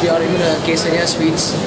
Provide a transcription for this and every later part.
We are in uh, Kesariya Sweets.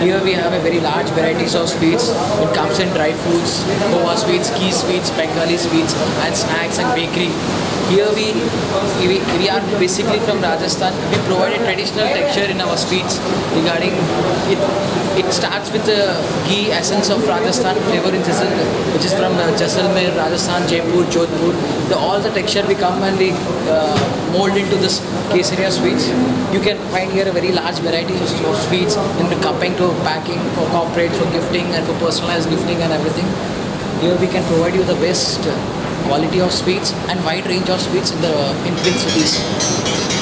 Here we have a very large varieties of sweets. It comes in dry foods, Goa sweets, key sweets, Bengali sweets, and snacks and bakery. Here we, we we are basically from Rajasthan. We provide a traditional texture in our sweets regarding it. It starts with the ghee essence of Rajasthan flavor in Jaisalmer, which is from uh, Jaisalmer, Rajasthan, Jaipur, Jodhpur. The, all the texture we come and we uh, mold into this Kesariya sweets. You can find here a very large variety of sweets in the cupping to packing for corporate, for gifting and for personalized gifting and everything. Here we can provide you the best quality of sweets and wide range of sweets in the in twin cities.